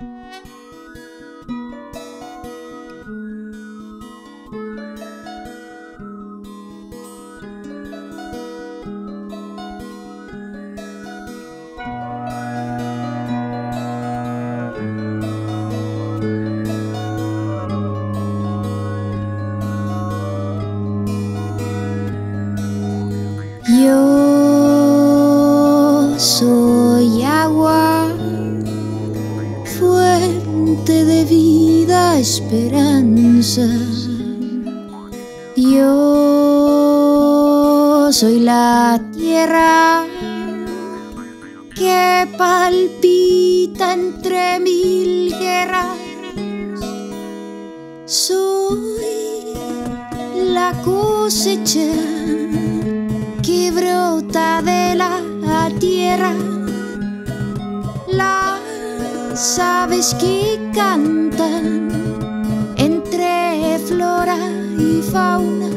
Música esperanza. Yo soy la tierra que palpita entre mil guerras. Soy la cosecha que brota de la tierra, las aves que cantan flora y fauna.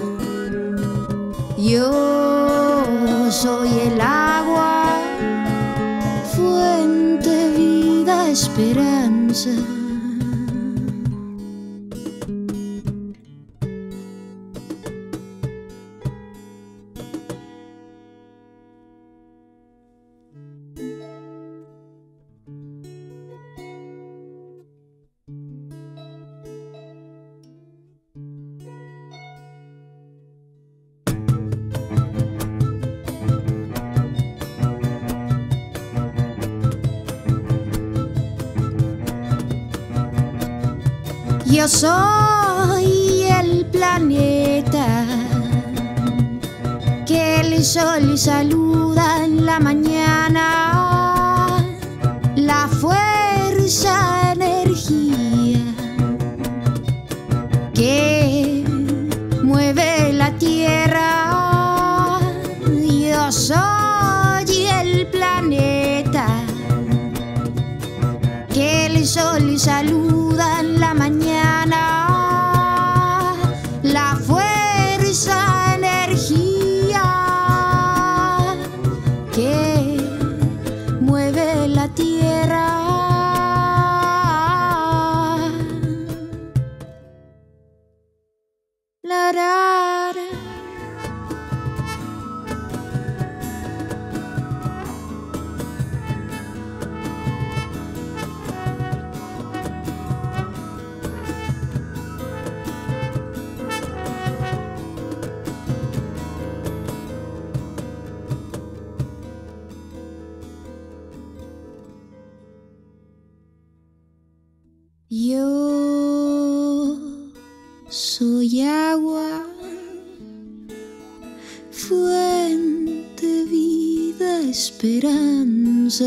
Yo soy el agua, fuente, vida, esperanza. Yo soy el planeta que el sol saluda en la mañana, la fuerza, energía que mueve la tierra. Yo soy el planeta que el sol saluda Yo soy agua, fuente, vida, esperanza.